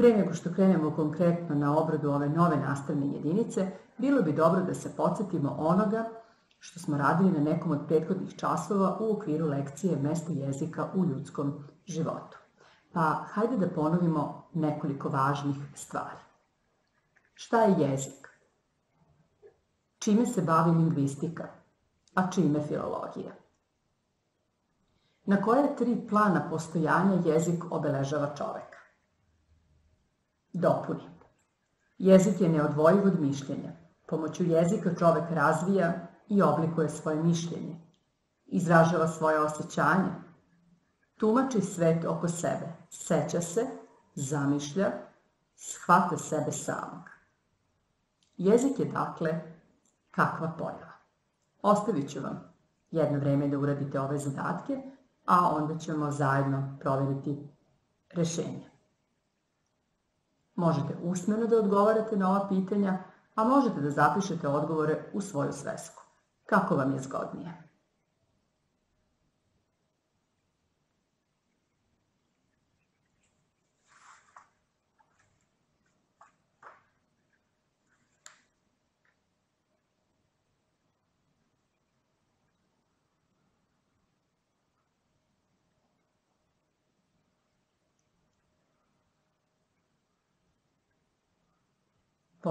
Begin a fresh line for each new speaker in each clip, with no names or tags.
Pre nego što krenemo konkretno na obradu ove nove nastavne jedinice, bilo bi dobro da se podsjetimo onoga što smo radili na nekom od prethodnih časova u okviru lekcije Mesto jezika u ljudskom životu. Pa hajde da ponovimo nekoliko važnih stvari. Šta je jezik? Čime se bavi lingvistika? A čime filologija? Na koje tri plana postojanja jezik obeležava čoveka? Dopuni. Jezik je neodvojiv od mišljenja. Pomoću jezika čovek razvija i oblikuje svoje mišljenje. Izražava svoje osjećanje. Tumači svet oko sebe. Seća se, zamišlja, shvata sebe samog. Jezik je, dakle, kakva pojava. Ostavit ću vam jedno vreme da uradite ove zadatke, a onda ćemo zajedno provjeriti rešenje. Možete usmeno da odgovarate na ova pitanja, a možete da zapišete odgovore u svoju svesku. Kako vam je zgodnije?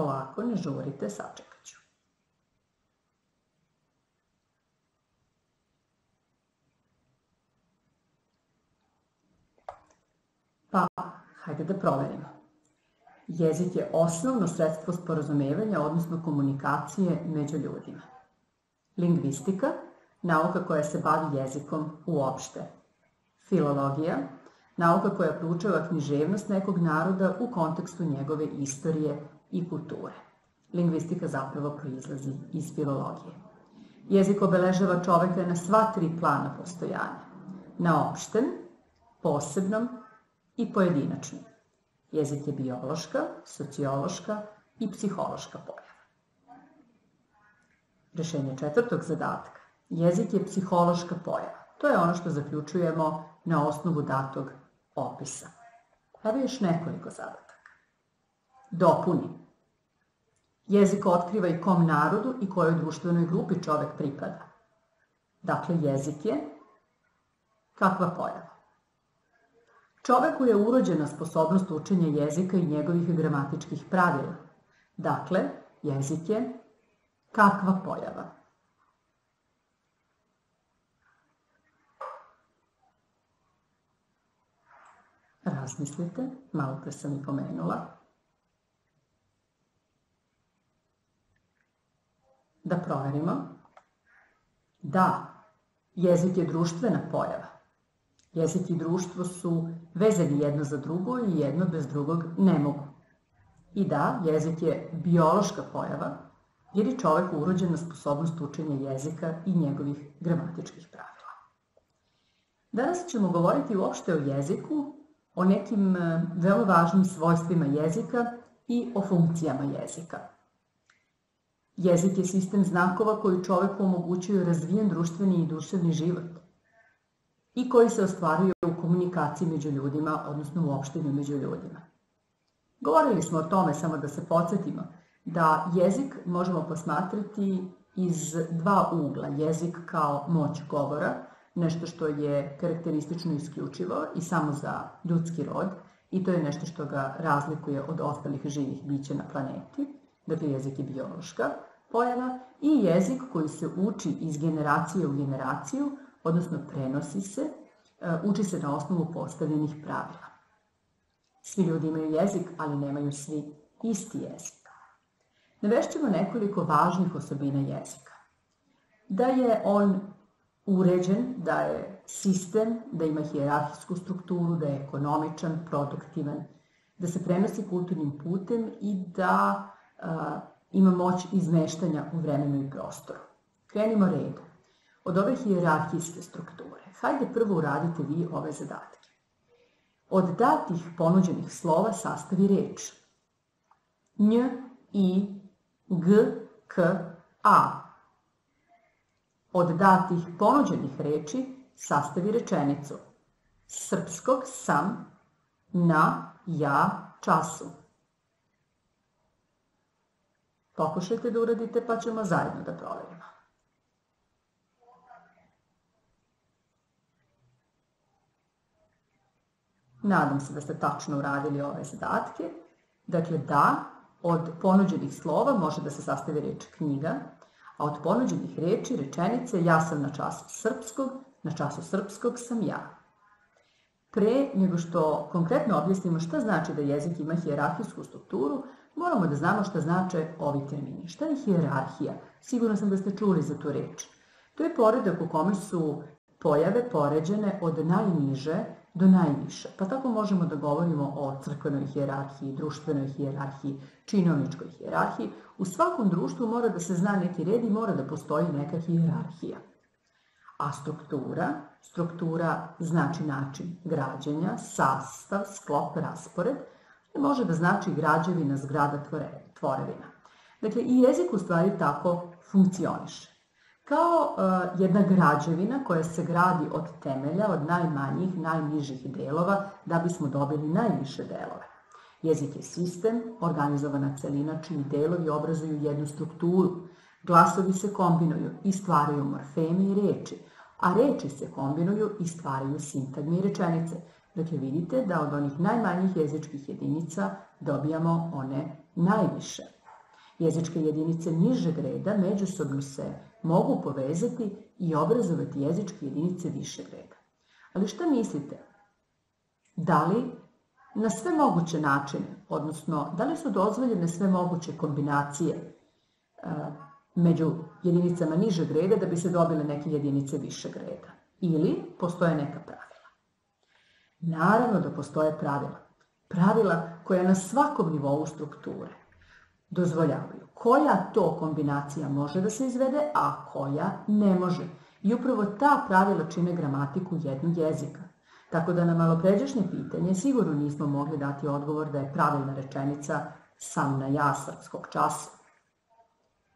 Polako, ne žurite, sačekat ću. Pa, hajde da proverimo. Jezik je osnovno sredstvo sporazumevanja, odnosno komunikacije među ljudima. Lingvistika, nauka koja se bavi jezikom uopšte. Filologija, nauka koja proučava književnost nekog naroda u kontekstu njegove istorije i kulture. Lingvistika zapravo proizlazi iz filologije. Jezik obeležava čoveka na sva tri plana postojanja. Na opštem, posebnom i pojedinačnom. Jezik je biološka, sociološka i psihološka pojava. Rešenje četvrtog zadatka. Jezik je psihološka pojava. To je ono što zaključujemo na osnovu datog opisa. Evo još nekoliko zadataka. Dopuni. Jezik otkriva i kom narodu i kojoj društvenoj grupi čovek pripada. Dakle, jezik je kakva pojava. Čoveku je urođena sposobnost učenja jezika i njegovih gramatičkih pravila. Dakle, jezik je kakva pojava. Razmislite, malo pre sam i pomenula. Da proverimo. Da, jezik je društvena pojava. Jezik i društvo su vezani jedno za drugo i jedno bez drugog ne mogu. I da, jezik je biološka pojava, jer je čovek urođen na sposobnost učenja jezika i njegovih gramatičkih pravila. Danas ćemo govoriti uopšte o jeziku, o nekim e, veoma važnim svojstvima jezika i o funkcijama jezika. Jezik je sistem znakova koji čoveku omogućuju razvijen društveni i duševni život i koji se ostvaruje u komunikaciji među ljudima, odnosno u opštenju među ljudima. Govorili smo o tome, samo da se podsjetimo, da jezik možemo posmatrati iz dva ugla. Jezik kao moć govora, nešto što je karakteristično isključivo i samo za ljudski rod, i to je nešto što ga razlikuje od ostalih živih bića na planeti, dakle jezik je biološka pojava, i jezik koji se uči iz generacije u generaciju, odnosno prenosi se, e, uči se na osnovu postavljenih pravila. Svi ljudi imaju jezik, ali nemaju svi isti jezik. Navešćemo nekoliko važnih osobina jezika. Da je on uređen, da je sistem, da ima hijerarhijsku strukturu, da je ekonomičan, produktivan, da se prenosi kulturnim putem i da a, ima moć izmeštanja u vremenu i prostoru. Krenimo redom. Od ove hijerarhijske strukture, hajde prvo uradite vi ove zadatke. Od datih ponuđenih slova sastavi reč. Nj, i, g, k, a. Od datih ponuđenih reči sastavi rečenicu. Srpskog sam, na, ja, času. Pokušajte da uradite pa ćemo zajedno da proverimo. Nadam se da ste tačno uradili ove zadatke. Dakle, da, od ponuđenih slova može da se sastavi reč knjiga, a od ponuđenih reči rečenice ja sam na času srpskog, na času srpskog sam ja. Pre nego što konkretno objasnimo šta znači da jezik ima hijerarhijsku strukturu, moramo da znamo šta znače ovi termini. Šta je hijerarhija? Sigurno sam da ste čuli za tu reč. To je poredak u kome su pojave poređene od najniže do najviše. Pa tako možemo da govorimo o crkvenoj hijerarhiji, društvenoj hijerarhiji, činovničkoj hijerarhiji. U svakom društvu mora da se zna neki red i mora da postoji neka hijerarhija. A struktura, struktura znači način građenja, sastav, sklop, raspored, može da znači građevina, zgrada, tvorevina. Dakle, i jezik u stvari tako funkcioniše kao e, jedna građevina koja se gradi od temelja, od najmanjih, najnižih delova, da bismo dobili najviše delove. Jezik je sistem, organizovana celina čiji delovi obrazuju jednu strukturu. Glasovi se kombinuju i stvaraju morfeme i reči, a reči se kombinuju i stvaraju sintagme i rečenice. Dakle, vidite da od onih najmanjih jezičkih jedinica dobijamo one najviše. Jezičke jedinice nižeg reda međusobno se mogu povezati i obrazovati jezičke jedinice višeg reda. Ali šta mislite? Da li na sve moguće načine, odnosno da li su dozvoljene sve moguće kombinacije e, među jedinicama nižeg reda da bi se dobile neke jedinice višeg reda? Ili postoje neka pravila? Naravno da postoje pravila. Pravila koja na svakom nivou strukture dozvoljavaju. Koja to kombinacija može da se izvede, a koja ne može. I upravo ta pravila čine gramatiku jednog jezika. Tako da na malopređašnje pitanje sigurno nismo mogli dati odgovor da je pravilna rečenica sam na ja srpskog časa.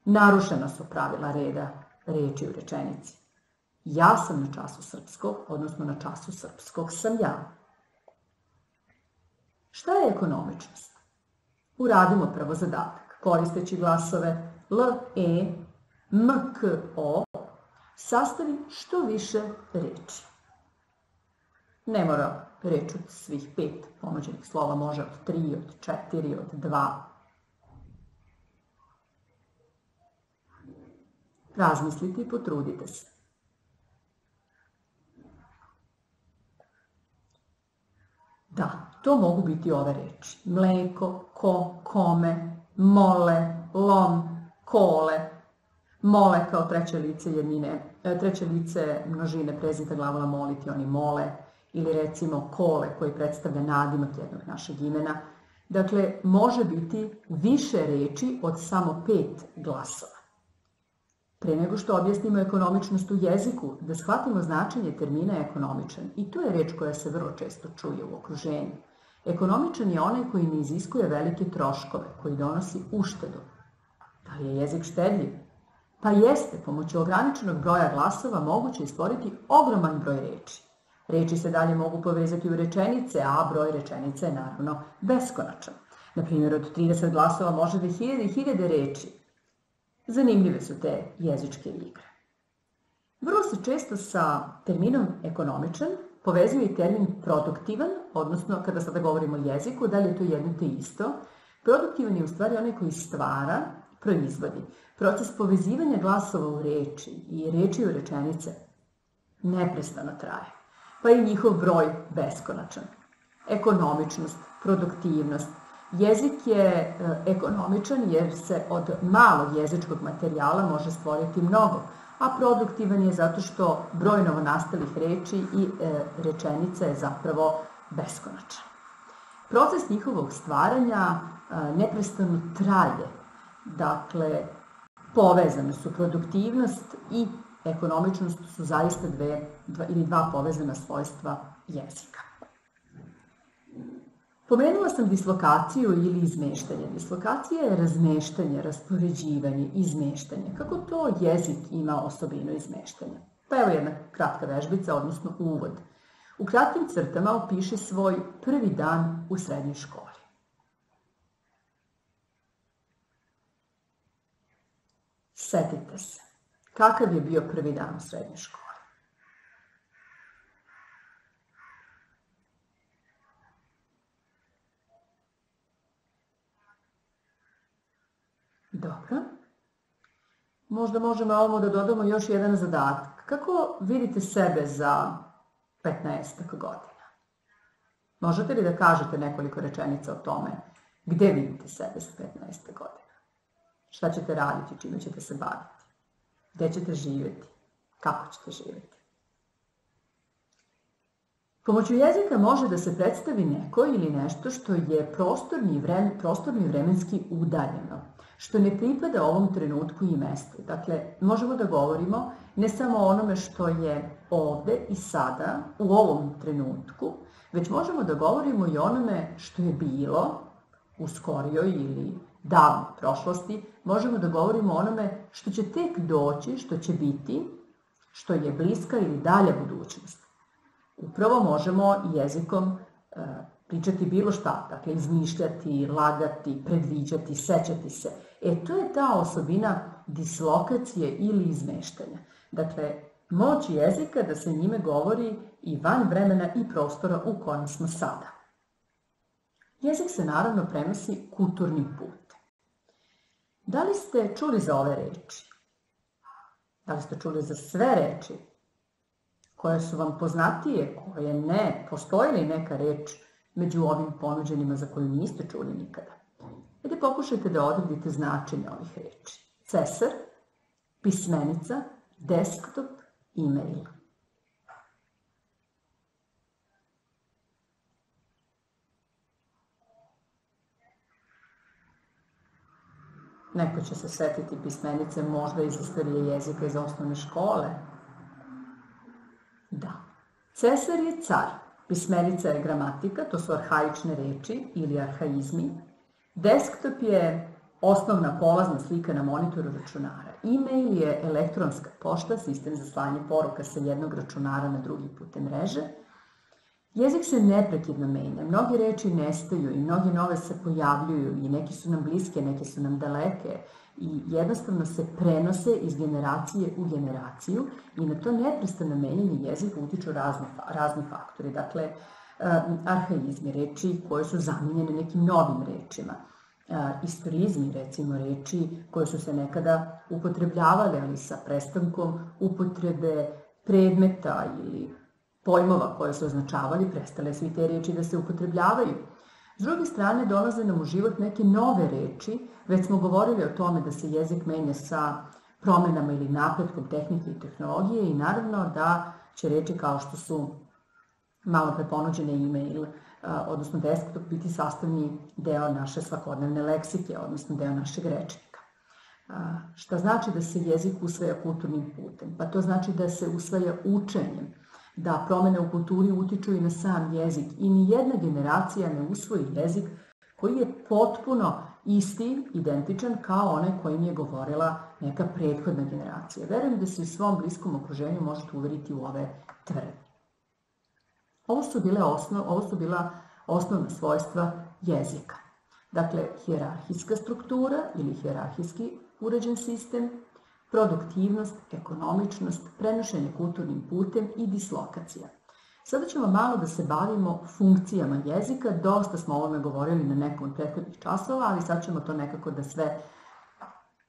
Narušena su pravila reda reči u rečenici. Ja sam na času srpskog, odnosno na času srpskog sam ja. Šta je ekonomičnost? Uradimo prvo zadatak koristeći glasove L, E, M, K, O, sastavi što više reči. Ne mora reč od svih pet ponuđenih slova, može od tri, od četiri, od dva. Razmislite i potrudite se. Da, to mogu biti ove reči. Mleko, ko, kome, mole, lom, kole, mole kao treće lice jednine, e, treće lice množine prezita glavola moliti, oni mole, ili recimo kole koji predstavlja nadimak jednog našeg imena. Dakle, može biti više reči od samo pet glasova. Pre nego što objasnimo ekonomičnost u jeziku, da shvatimo značenje termina ekonomičan, i to je reč koja se vrlo često čuje u okruženju. Ekonomičan je onaj koji ne iziskuje velike troškove, koji donosi uštedu. Da li je jezik štedljiv? Pa jeste, pomoću ograničenog broja glasova moguće je stvoriti ogroman broj reči. Reči se dalje mogu povezati u rečenice, a broj rečenica je naravno beskonačan. Na primjer, od 30 glasova može da hiljade i hiljade reči. Zanimljive su te jezičke igre. Vrlo se često sa terminom ekonomičan povezuje i termin produktivan, odnosno kada sada govorimo o jeziku, da li je to jedno te isto. Produktivan je u stvari onaj koji stvara, proizvodi. Proces povezivanja glasova u reči i reči u rečenice neprestano traje, pa i njihov broj beskonačan. Ekonomičnost, produktivnost. Jezik je e, ekonomičan jer se od malog jezičkog materijala može stvoriti mnogo, a produktivan je zato što broj novonastalih reči i e, rečenica je zapravo beskonačan. Proces njihovog stvaranja e, neprestano traje. Dakle, povezane su produktivnost i ekonomičnost su zaista dva, ili dva povezana svojstva jezika. Pomenula sam dislokaciju ili izmeštanje. Dislokacija je razmeštanje, raspoređivanje, izmeštanje. Kako to jezik ima osobinu izmeštanja? Pa evo jedna kratka vežbica, odnosno uvod. U kratkim crtama opiši svoj prvi dan u srednjoj školi. Setite se, kakav je bio prvi dan u srednjoj školi? Dobro. Možda možemo ovo da dodamo još jedan zadatak. Kako vidite sebe za 15 godina? Možete li da kažete nekoliko rečenica o tome gde vidite sebe za 15 godina? Šta ćete raditi, čime ćete se baviti? Gde ćete živjeti? Kako ćete živjeti? Pomoću jezika može da se predstavi neko ili nešto što je prostorni, vrem, prostorni vremenski udaljeno što ne pripada ovom trenutku i mestu. Dakle, možemo da govorimo ne samo o onome što je ovde i sada, u ovom trenutku, već možemo da govorimo i o onome što je bilo u skorijoj ili davnoj prošlosti, možemo da govorimo o onome što će tek doći, što će biti, što je bliska ili dalja budućnost. Upravo možemo jezikom e, pričati bilo šta, dakle izmišljati, lagati, predviđati, sećati se. E to je ta osobina dislokacije ili izmeštanja. Dakle, moć jezika da se njime govori i van vremena i prostora u kojem smo sada. Jezik se naravno prenosi kulturnim putem. Da li ste čuli za ove reči? Da li ste čuli za sve reči koje su vam poznatije, koje ne? Postoji li neka reč među ovim ponuđenima za koju niste čuli nikada? Ajde pokušajte da odredite značenje ovih reči. Cesar, pismenica, desktop, e-mail. Neko će se setiti pismenice možda iz istorije jezika iz osnovne škole. Da. Cesar je car. Pismenica je gramatika, to su arhaične reči ili arhaizmi, Desktop je osnovna polazna slika na monitoru računara. E-mail je elektronska pošta, sistem za slanje poruka sa jednog računara na drugi putem mreže. Jezik se neprekidno menja, mnogi reči nestaju i mnogi nove se pojavljuju i neki su nam bliske, neki su nam daleke i jednostavno se prenose iz generacije u generaciju i na to neprestano menjanje jezika utiču razni, razni faktori. Dakle, arhaizmi, reči koje su zamenjene nekim novim rečima. Istorizmi, recimo, reči koje su se nekada upotrebljavale, ali sa prestankom upotrebe predmeta ili pojmova koje su označavali, prestale su i te reči da se upotrebljavaju. S druge strane, dolaze nam u život neke nove reči, već smo govorili o tome da se jezik menja sa promenama ili napretkom tehnike i tehnologije i naravno da će reči kao što su malo pre ponuđene e-mail, odnosno desktop, biti sastavni deo naše svakodnevne leksike, odnosno deo našeg rečnika. Šta znači da se jezik usvaja kulturnim putem? Pa to znači da se usvaja učenjem, da promene u kulturi utiču i na sam jezik i ni jedna generacija ne usvoji jezik koji je potpuno isti, identičan kao onaj kojim je govorila neka prethodna generacija. Verujem da se u svom bliskom okruženju možete uveriti u ove tvrdnje. Ovo su, bile osnov, ovo su bila osnovna svojstva jezika. Dakle, hjerarhijska struktura ili hjerarhijski uređen sistem, produktivnost, ekonomičnost, prenošenje kulturnim putem i dislokacija. Sada ćemo malo da se bavimo funkcijama jezika. Dosta smo o ovome govorili na nekom od prethodnih časova, ali sad ćemo to nekako da sve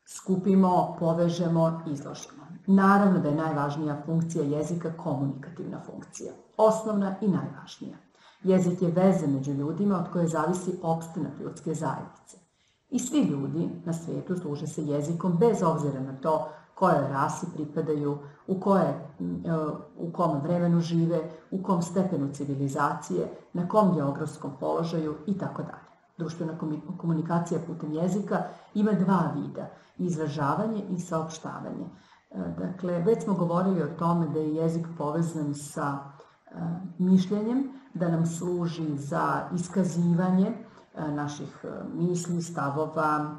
skupimo, povežemo, izložimo. Naravno da je najvažnija funkcija jezika komunikativna funkcija, osnovna i najvažnija. Jezik je veze među ljudima od koje zavisi opstanak ljudske zajednice. I svi ljudi na svijetu služe se jezikom bez obzira na to kojoj rasi pripadaju, u, koje, u kom vremenu žive, u kom stepenu civilizacije, na kom geografskom položaju i tako dalje. Društvena komunikacija putem jezika ima dva vida, izražavanje i saopštavanje. E, dakle, već smo govorili o tome da je jezik povezan sa e, mišljenjem, da nam služi za iskazivanje e, naših misli, stavova,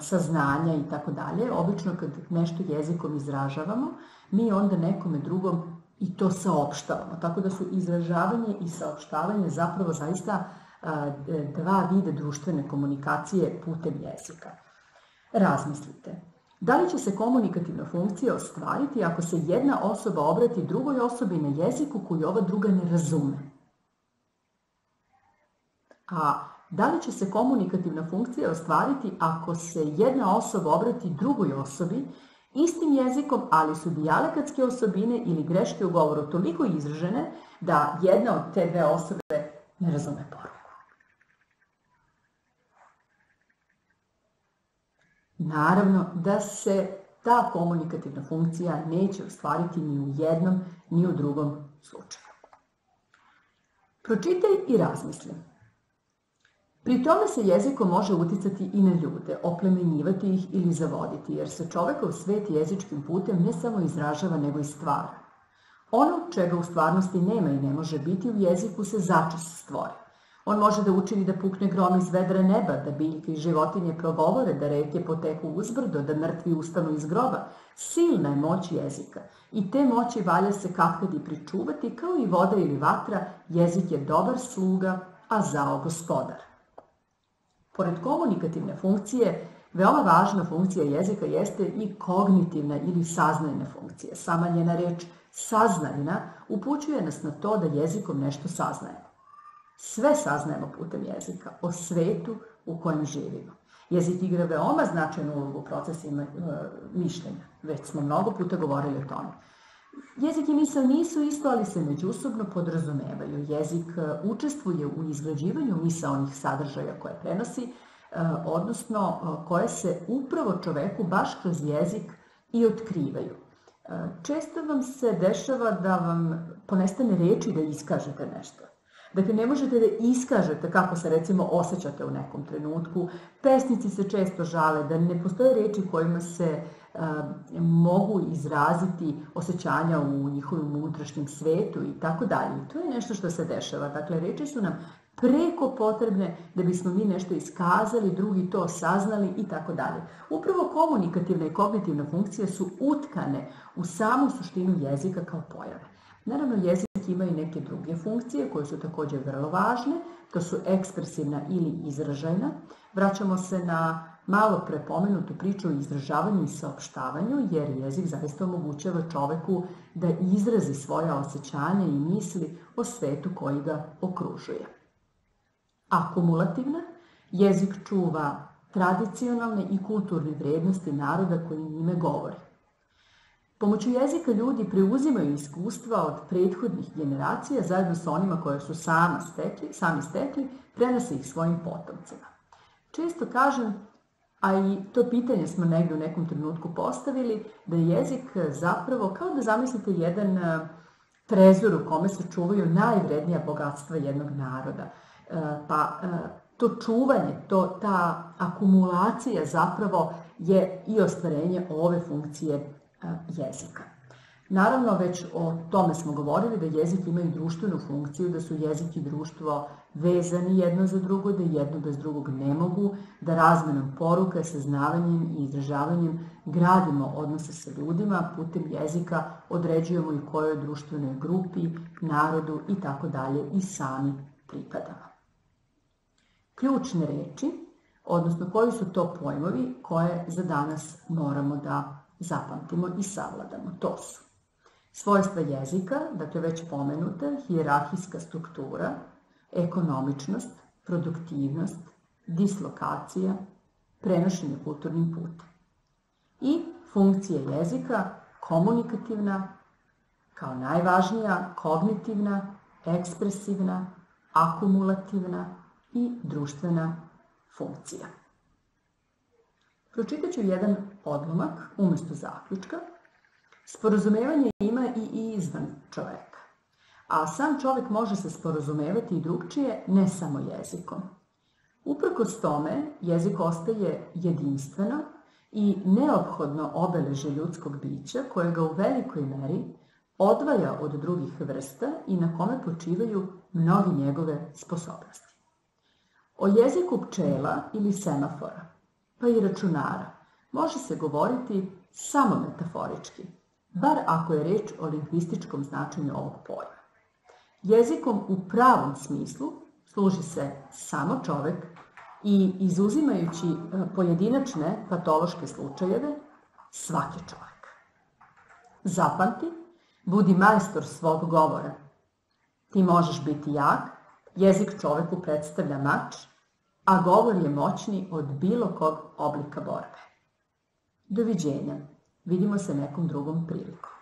saznanja i tako dalje. Obično kad nešto jezikom izražavamo, mi onda nekome drugom i to saopštavamo. Tako da su izražavanje i saopštavanje zapravo zaista dva vide društvene komunikacije putem jezika. Razmislite. Da li će se komunikativna funkcija ostvariti ako se jedna osoba obrati drugoj osobi na jeziku koju ova druga ne razume? A da li će se komunikativna funkcija ostvariti ako se jedna osoba obrati drugoj osobi istim jezikom, ali su dijalekatske osobine ili greške u govoru toliko izražene da jedna od te dve osobe ne razume poruku? Naravno da se ta komunikativna funkcija neće ostvariti ni u jednom ni u drugom slučaju. Pročitaj i razmisli. Pri tome se jezikom može uticati i na ljude, oplemenjivati ih ili zavoditi, jer se čoveka u svet jezičkim putem ne samo izražava, nego i stvara. Ono čega u stvarnosti nema i ne može biti u jeziku se začas stvori. On može da učini da pukne grom iz vedra neba, da biljke i životinje progovore, da reke poteku uzbrdo, da mrtvi ustanu iz groba. Silna je moć jezika i te moći valja se katkad pričuvati, kao i voda ili vatra, jezik je dobar sluga, a zao gospodar. Pored komunikativne funkcije, veoma važna funkcija jezika jeste i kognitivna ili saznajna funkcija. Sama njena reč saznajna upućuje nas na to da jezikom nešto saznajemo. Sve saznajemo putem jezika o svetu u kojem živimo. Jezik igra veoma značajnu ulogu u procesima e, mišljenja. Već smo mnogo puta govorili o tome. Jezik i misao nisu isto, ali se međusobno podrazumevaju. Jezik e, učestvuje u izgrađivanju misaonih sadržaja koje prenosi, e, odnosno e, koje se upravo čoveku baš kroz jezik i otkrivaju. Često vam se dešava da vam ponestane reči da iskažete nešto. Dakle, ne možete da iskažete kako se recimo osjećate u nekom trenutku. Pesnici se često žale da ne postoje reči kojima se mogu izraziti osjećanja u njihovom unutrašnjem svetu i tako dalje. To je nešto što se dešava. Dakle, reči su nam preko potrebne da bismo mi nešto iskazali, drugi to saznali i tako dalje. Upravo komunikativna i kognitivna funkcija su utkane u samu suštinu jezika kao pojave. Naravno, jezik ima i neke druge funkcije koje su također vrlo važne. To su ekspresivna ili izražajna. Vraćamo se na malo prepomenutu priču o izražavanju i saopštavanju, jer jezik zaista omogućava čoveku da izrazi svoja osjećanja i misli o svetu koji ga okružuje. Akumulativna, jezik čuva tradicionalne i kulturne vrednosti naroda koji njime govori. Pomoću jezika ljudi preuzimaju iskustva od prethodnih generacija zajedno sa onima koje su sama stekli, sami stekli, prenose ih svojim potomcima. Često kažem a i to pitanje smo negdje u nekom trenutku postavili, da je jezik zapravo kao da zamislite jedan e, trezor u kome se čuvaju najvrednija bogatstva jednog naroda. E, pa e, to čuvanje, to, ta akumulacija zapravo je i ostvarenje ove funkcije jezika. Naravno, već o tome smo govorili da jezik ima i društvenu funkciju, da su jezik i društvo vezani jedno za drugo, da jedno bez drugog ne mogu, da razmenom poruka, saznavanjem i izražavanjem gradimo odnose sa ljudima, putem jezika određujemo i kojoj društvenoj grupi, narodu i tako dalje i sami pripadamo. Ključne reči, odnosno koji su to pojmovi koje za danas moramo da zapamtimo i savladamo. To su Svojstva jezika, dakle već pomenuta, hijerarhijska struktura, ekonomičnost, produktivnost, dislokacija, prenošenje kulturnim putem. I funkcije jezika, komunikativna, kao najvažnija, kognitivna, ekspresivna, akumulativna i društvena funkcija. Pročitat ću jedan odlomak umjesto zaključka. Sporazumevanje ima i izvan čoveka. A sam čovjek može se sporazumevati i drugčije, ne samo jezikom. Uprkos tome, jezik ostaje jedinstveno i neophodno obeleže ljudskog bića koje ga u velikoj meri odvaja od drugih vrsta i na kome počivaju mnogi njegove sposobnosti. O jeziku pčela ili semafora, pa i računara, može se govoriti samo metaforički, bar ako je reč o lingvističkom značenju ovog pojma. Jezikom u pravom smislu služi se samo čovek i izuzimajući e, pojedinačne patološke slučajeve, svaki čovjek. Zapamti, budi majstor svog govora. Ti možeš biti jak, jezik čovjeku predstavlja mač, a govor je moćni od bilo kog oblika borbe. Doviđenja. Vidimo se nekom drugom prilikom.